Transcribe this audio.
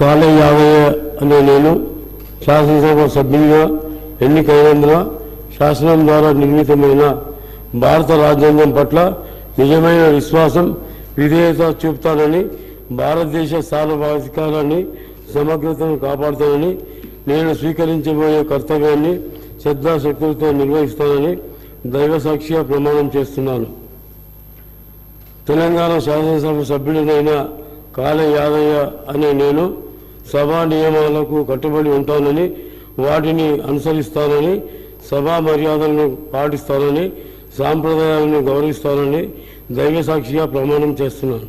కాళ యాదయ్య అనే నేను శాసనసభ సభ్యునిగా ఎన్నికైనందున శాసనం ద్వారా నిర్మితమైన భారత రాజ్యాంగం పట్ల నిజమైన విశ్వాసం విధేయత చూపుతానని భారతదేశ సార్వభౌమికారాన్ని సమగ్రతను కాపాడుతానని నేను స్వీకరించబోయే కర్తవ్యాన్ని శ్రద్ధాశక్తులతో నిర్వహిస్తానని దైవ సాక్షిగా ప్రమాణం చేస్తున్నాను. తెలంగాణ శాసనసభ సభ్యుడినైన కాళ యాదయ్య అనే నేను సభా నియమాలకు కట్టుబడి ఉంటానని వాటిని అనుసరిస్తానని సభా మర్యాదలను పాటిస్తానని సాంప్రదాయాలను గౌరవిస్తానని దైవ సాక్షిగా ప్రమాణం చేస్తున్నాను.